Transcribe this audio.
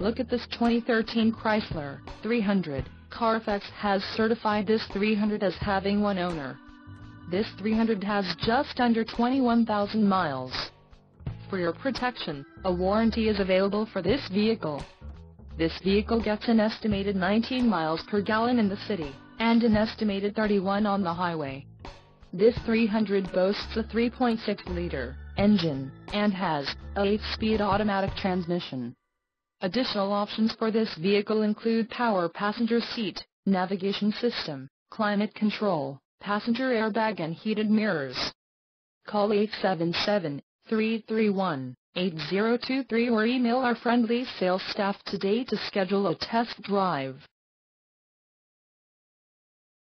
Look at this 2013 Chrysler 300. Carfax has certified this 300 as having one owner. This 300 has just under 21,000 miles. For your protection, a warranty is available for this vehicle. This vehicle gets an estimated 19 miles per gallon in the city, and an estimated 31 on the highway. This 300 boasts a 3.6-liter engine, and has a 8-speed automatic transmission. Additional options for this vehicle include power passenger seat, navigation system, climate control, passenger airbag and heated mirrors. Call 877-331-8023 or email our friendly sales staff today to schedule a test drive.